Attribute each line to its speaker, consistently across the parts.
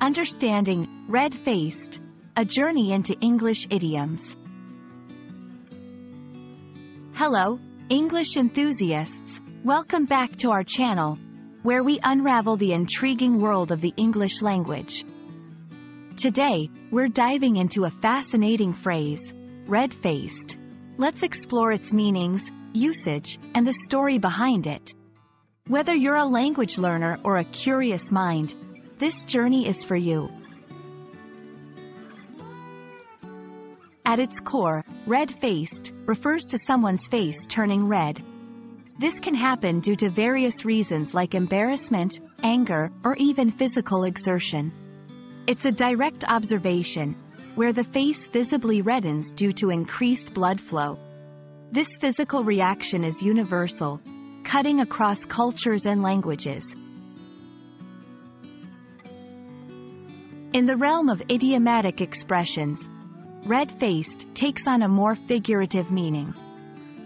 Speaker 1: Understanding Red-Faced, a journey into English idioms. Hello, English enthusiasts. Welcome back to our channel, where we unravel the intriguing world of the English language. Today, we're diving into a fascinating phrase, red-faced. Let's explore its meanings, usage, and the story behind it. Whether you're a language learner or a curious mind, this journey is for you. At its core, red-faced refers to someone's face turning red. This can happen due to various reasons like embarrassment, anger, or even physical exertion. It's a direct observation, where the face visibly reddens due to increased blood flow. This physical reaction is universal, cutting across cultures and languages. In the realm of idiomatic expressions, red-faced takes on a more figurative meaning.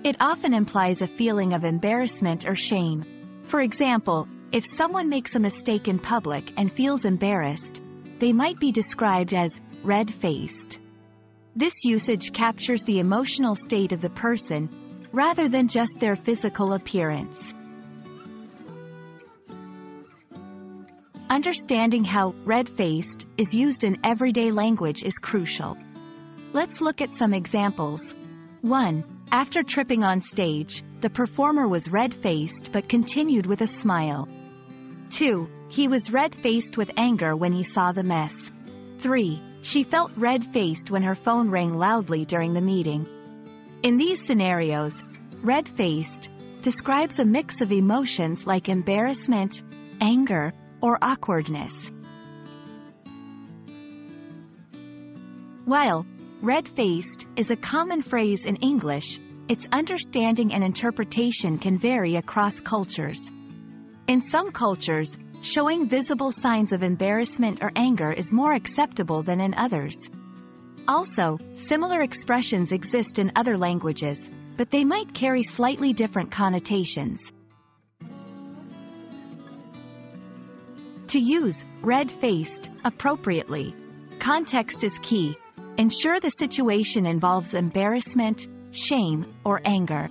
Speaker 1: It often implies a feeling of embarrassment or shame. For example, if someone makes a mistake in public and feels embarrassed, they might be described as red-faced. This usage captures the emotional state of the person, rather than just their physical appearance. Understanding how red-faced is used in everyday language is crucial. Let's look at some examples. 1. After tripping on stage, the performer was red-faced but continued with a smile. 2. He was red-faced with anger when he saw the mess. 3. She felt red-faced when her phone rang loudly during the meeting. In these scenarios, red-faced describes a mix of emotions like embarrassment, anger, or awkwardness. While red-faced is a common phrase in English, its understanding and interpretation can vary across cultures. In some cultures, showing visible signs of embarrassment or anger is more acceptable than in others. Also, similar expressions exist in other languages, but they might carry slightly different connotations. To use red-faced appropriately, context is key. Ensure the situation involves embarrassment, shame, or anger.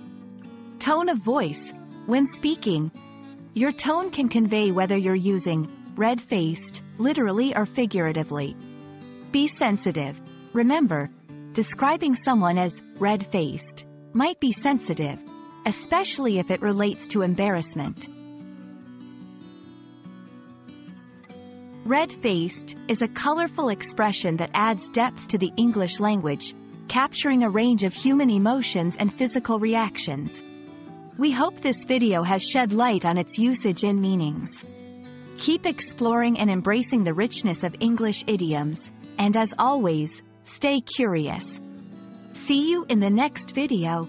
Speaker 1: Tone of voice. When speaking, your tone can convey whether you're using red-faced, literally or figuratively. Be sensitive. Remember, describing someone as red-faced might be sensitive, especially if it relates to embarrassment. Red-faced is a colorful expression that adds depth to the English language, capturing a range of human emotions and physical reactions. We hope this video has shed light on its usage and meanings. Keep exploring and embracing the richness of English idioms, and as always, stay curious. See you in the next video.